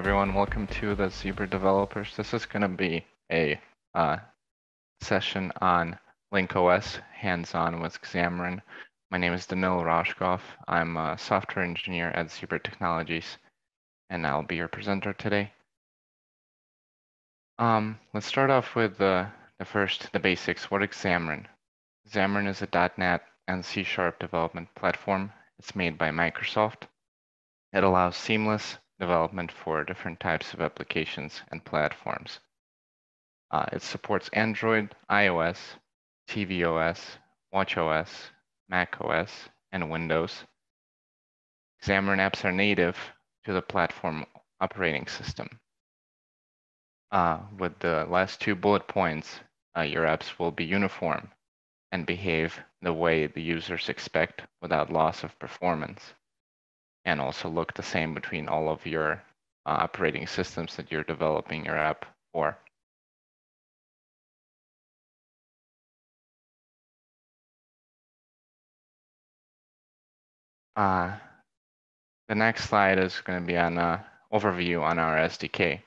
Everyone, welcome to the Zebra Developers. This is going to be a uh, session on Link-OS, hands-on with Xamarin. My name is Danil Rashkov. I'm a software engineer at Zebra Technologies, and I'll be your presenter today. Um, let's start off with the, the first, the basics. What is Xamarin? Xamarin is a .NET and C-sharp development platform. It's made by Microsoft. It allows seamless development for different types of applications and platforms. Uh, it supports Android, iOS, tvOS, watchOS, macOS, and Windows. Xamarin apps are native to the platform operating system. Uh, with the last two bullet points, uh, your apps will be uniform and behave the way the users expect without loss of performance and also look the same between all of your uh, operating systems that you're developing your app for. Uh, the next slide is going to be an uh, overview on our SDK.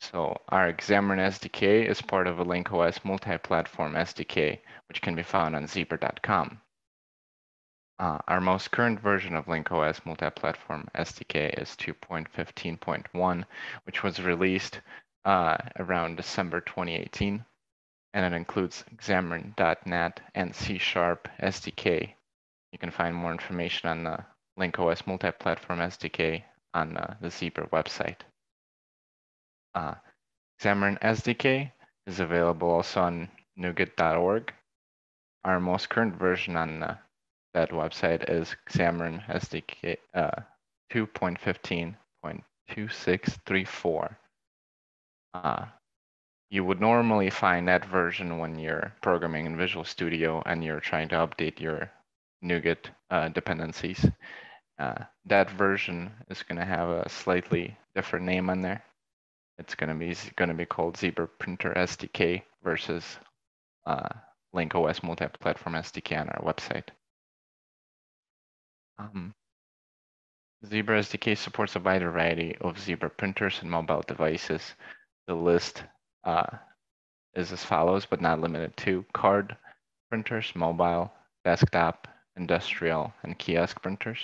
So our Xamarin SDK is part of a Link-OS multi-platform SDK, which can be found on zebra.com. Uh, our most current version of Link-OS multi-platform SDK is 2.15.1, which was released uh, around December 2018, and it includes Xamarin.NET and C Sharp SDK. You can find more information on the Link-OS multi-platform SDK on uh, the Zebra website. Uh, Xamarin SDK is available also on NuGet.org. Our most current version on that website is Xamarin SDK uh, 2.15.2634. Uh, you would normally find that version when you're programming in Visual Studio and you're trying to update your NuGet uh, dependencies. Uh, that version is going to have a slightly different name on there. It's going to be going to be called Zebra Printer SDK versus uh, Link-OS multi-platform SDK on our website. Um, Zebra SDK supports a wide variety of Zebra printers and mobile devices. The list uh, is as follows, but not limited to card printers, mobile, desktop, industrial, and kiosk printers.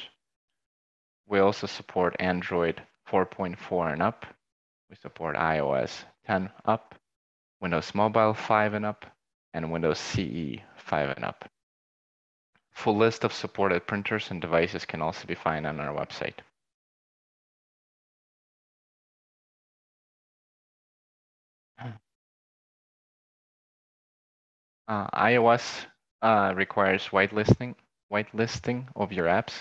We also support Android 4.4 and up. We support iOS 10 up, Windows Mobile 5 and up, and Windows CE 5 and up. Full list of supported printers and devices can also be found on our website. Uh, iOS uh, requires whitelisting, whitelisting of your apps.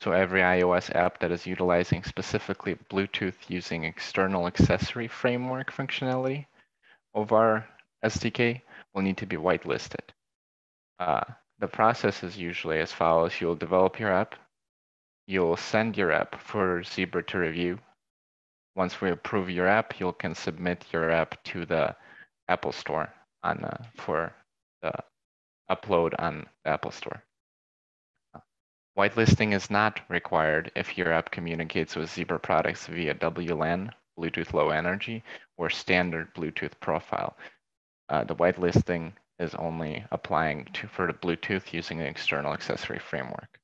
So every iOS app that is utilizing specifically Bluetooth using external accessory framework functionality of our SDK will need to be whitelisted. Uh, the process is usually as follows. You'll develop your app. You'll send your app for Zebra to review. Once we approve your app, you can submit your app to the Apple Store on uh, for the upload on the Apple Store. Whitelisting is not required if your app communicates with Zebra products via WLAN, Bluetooth Low Energy, or standard Bluetooth profile. Uh, the whitelisting is only applying to for the Bluetooth using an external accessory framework.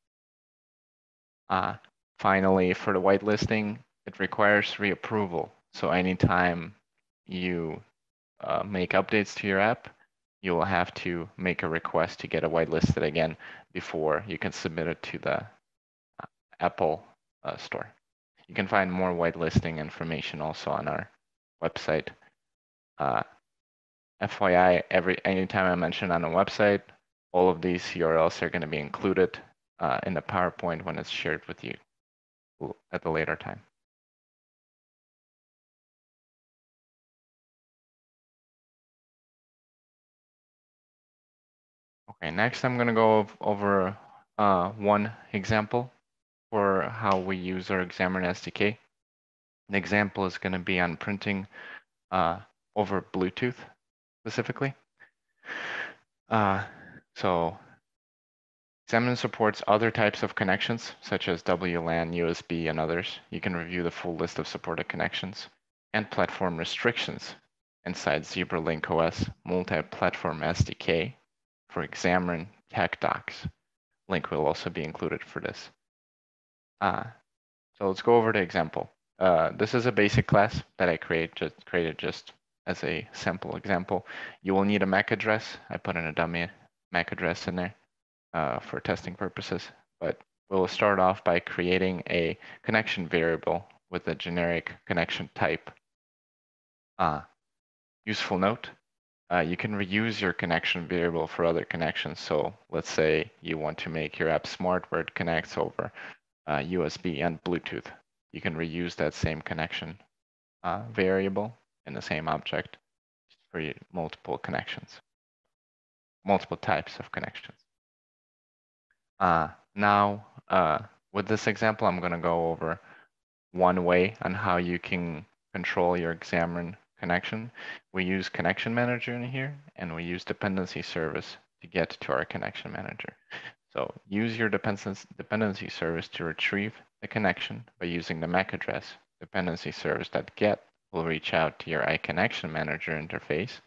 Uh, finally, for the whitelisting, it requires reapproval. So anytime you uh, make updates to your app, you will have to make a request to get it whitelisted again before you can submit it to the uh, Apple uh, store. You can find more whitelisting information also on our website. FYI, every anytime I mention on a website, all of these URLs are going to be included uh, in the PowerPoint when it's shared with you at the later time. Okay, next I'm going to go over uh, one example for how we use our Xamarin SDK. The example is going to be on printing uh, over Bluetooth specifically. Uh, so Xamarin supports other types of connections, such as WLAN, USB, and others. You can review the full list of supported connections and platform restrictions inside ZebraLink OS multi-platform SDK for Xamarin Tech Docs. Link will also be included for this. Uh, so let's go over the example. Uh, this is a basic class that I create, just created just as a sample example. You will need a MAC address. I put in a dummy MAC address in there uh, for testing purposes, but we'll start off by creating a connection variable with a generic connection type. Uh, useful note, uh, you can reuse your connection variable for other connections. So let's say you want to make your app smart where it connects over USB uh, and Bluetooth. You can reuse that same connection uh, variable in the same object for multiple connections, multiple types of connections. Uh, now, uh, with this example, I'm going to go over one way on how you can control your Xamarin connection. We use Connection Manager in here, and we use Dependency Service to get to our Connection Manager. So use your dependency service to retrieve the connection by using the MAC address. Dependency service that get will reach out to your iConnection Manager interface,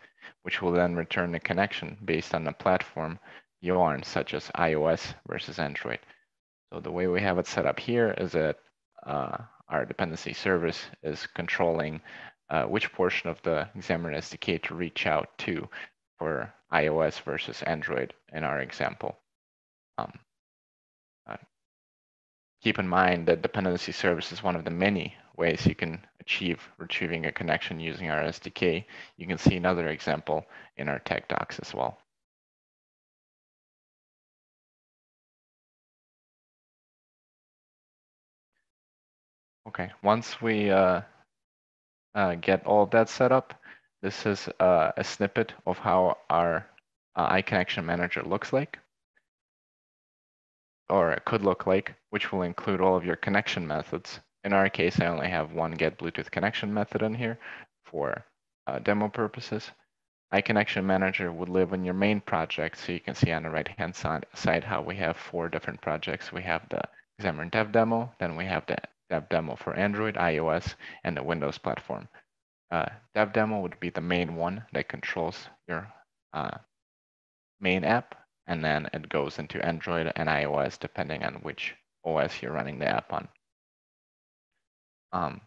which will then return the connection based on the platform you are on, such as iOS versus Android. So the way we have it set up here is that uh, our dependency service is controlling uh, which portion of the Xamarin SDK to reach out to for iOS versus Android in our example. Um, uh, keep in mind that dependency service is one of the many ways you can achieve retrieving a connection using our SDK. You can see another example in our tech docs as well. Okay, once we uh, uh, get all that set up, this is uh, a snippet of how our uh, iConnection Manager looks like, or it could look like, which will include all of your connection methods. In our case, I only have one get Bluetooth connection method in here for uh, demo purposes. iConnection Manager would live in your main project, so you can see on the right-hand side how we have four different projects. We have the Xamarin Dev Demo, then we have the dev demo for Android, iOS, and the Windows platform. Uh, dev demo would be the main one that controls your uh, main app, and then it goes into Android and iOS depending on which OS you're running the app on. Um,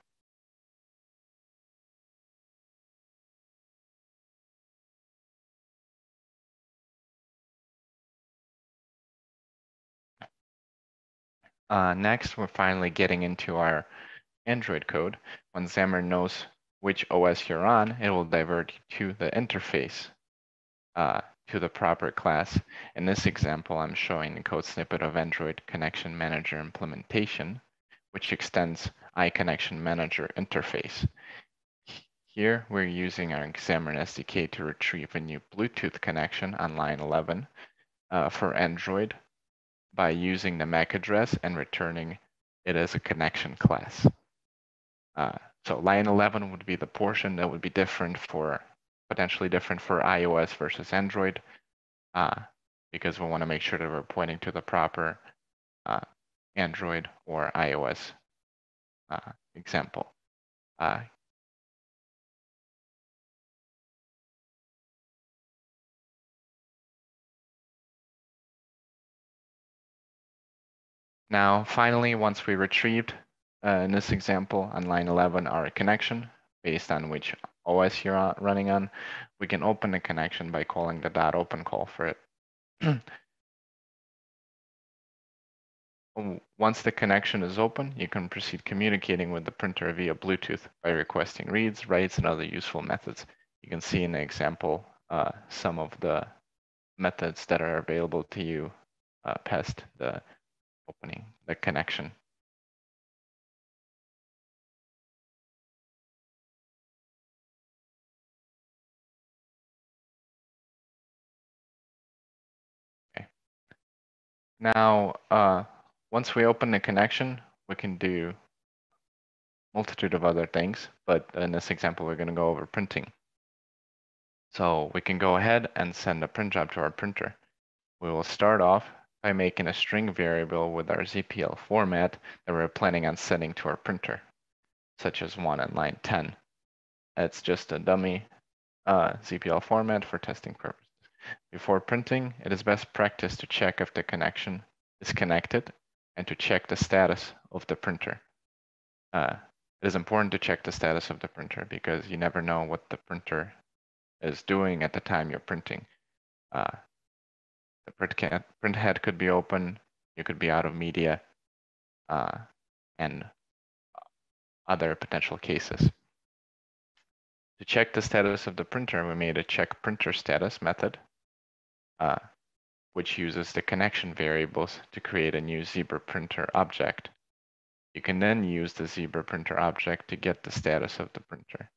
Uh, next, we're finally getting into our Android code. When Xamarin knows which OS you're on, it will divert to the interface uh, to the proper class. In this example, I'm showing the code snippet of Android Connection Manager implementation, which extends iConnection Manager interface. Here, we're using our Xamarin SDK to retrieve a new Bluetooth connection on line 11 uh, for Android by using the MAC address and returning it as a connection class. Uh, so line 11 would be the portion that would be different for, potentially different for iOS versus Android, uh, because we want to make sure that we're pointing to the proper uh, Android or iOS uh, example. Uh, Now, finally, once we retrieved, uh, in this example, on line 11, our connection, based on which OS you're running on, we can open the connection by calling the dot open call for it. Once the connection is open, you can proceed communicating with the printer via Bluetooth by requesting reads, writes, and other useful methods. You can see in the example uh, some of the methods that are available to you uh, past the opening the connection. Okay. Now, uh, once we open the connection, we can do multitude of other things, but in this example, we're going to go over printing. So we can go ahead and send a print job to our printer. We will start off by making a string variable with our ZPL format that we're planning on sending to our printer, such as one on line 10. It's just a dummy uh, ZPL format for testing purposes. Before printing, it is best practice to check if the connection is connected and to check the status of the printer. Uh, it is important to check the status of the printer because you never know what the printer is doing at the time you're printing. Uh, the print, can, print head could be open, you could be out of media, uh, and other potential cases. To check the status of the printer, we made a check printer status method, uh, which uses the connection variables to create a new Zebra printer object. You can then use the Zebra printer object to get the status of the printer.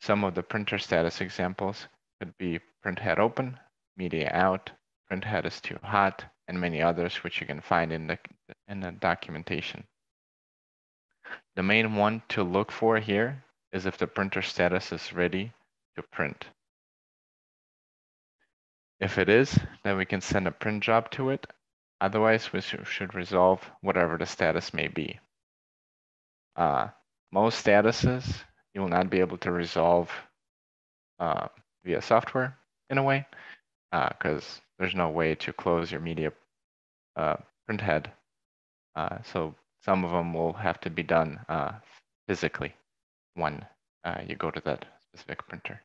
Some of the printer status examples could be print head open, media out, print head is too hot, and many others which you can find in the, in the documentation. The main one to look for here is if the printer status is ready to print. If it is, then we can send a print job to it. Otherwise, we should resolve whatever the status may be. Uh, most statuses you will not be able to resolve uh, via software in a way, because uh, there's no way to close your media uh, print head. Uh, so some of them will have to be done uh, physically when you go to that specific printer.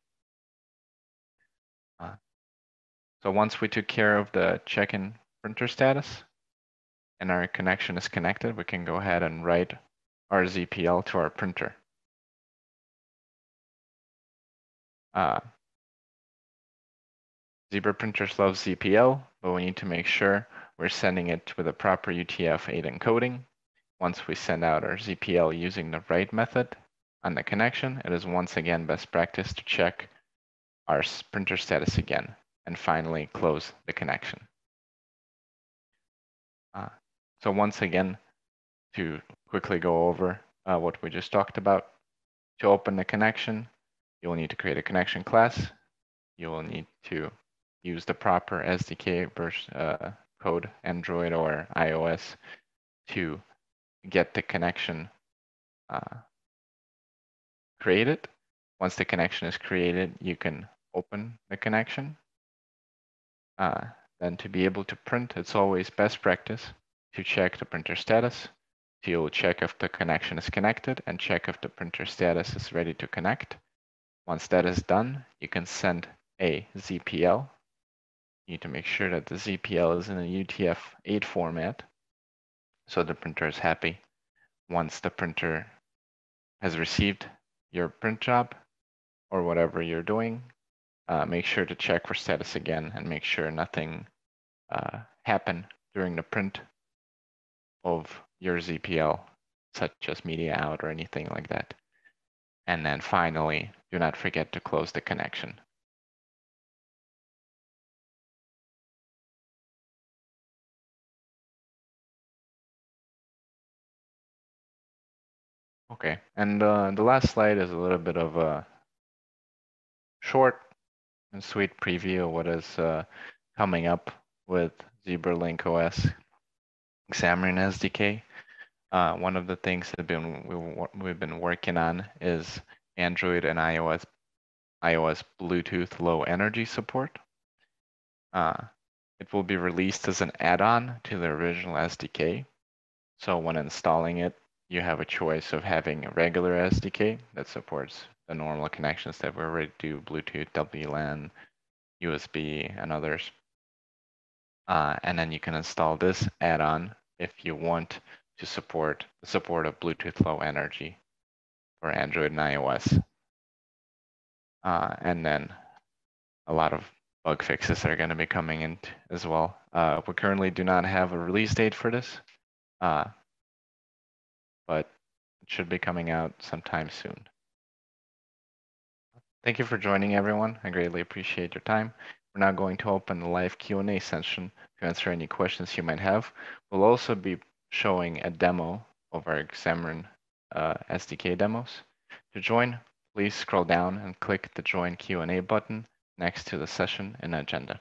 So once we took care of the check-in printer status and our connection is connected, we can go ahead and write our ZPL to our printer. Uh, Zebra printers love ZPL, but we need to make sure we're sending it with a proper UTF-8 encoding. Once we send out our ZPL using the write method on the connection, it is once again best practice to check our printer status again, and finally close the connection. Uh, so once again, to quickly go over uh, what we just talked about, to open the connection, you will need to create a connection class. You will need to use the proper SDK version, uh, code, Android or iOS, to get the connection uh, created. Once the connection is created, you can open the connection. Uh, then to be able to print, it's always best practice to check the printer status. You'll check if the connection is connected and check if the printer status is ready to connect. Once that is done, you can send a ZPL you need to make sure that the ZPL is in a UTF-8 format so the printer is happy. Once the printer has received your print job or whatever you're doing, uh, make sure to check for status again and make sure nothing uh, happened during the print of your ZPL, such as media out or anything like that. And then finally, do not forget to close the connection. Okay, and uh, the last slide is a little bit of a short sweet preview of what is uh, coming up with ZebraLink OS Xamarin SDK. Uh, one of the things that been, we, we've been working on is Android and iOS iOS Bluetooth Low Energy support. Uh, it will be released as an add-on to the original SDK. So when installing it, you have a choice of having a regular SDK that supports the normal connections that we already do, Bluetooth, WLAN, USB, and others. Uh, and then you can install this add-on if you want to support the support of Bluetooth Low Energy for Android and iOS. Uh, and then a lot of bug fixes are going to be coming in as well. Uh, we currently do not have a release date for this, uh, but it should be coming out sometime soon. Thank you for joining everyone. I greatly appreciate your time. We're now going to open the live Q&A session to answer any questions you might have. We'll also be showing a demo of our Xamarin uh, SDK demos. To join, please scroll down and click the Join Q&A button next to the session and agenda.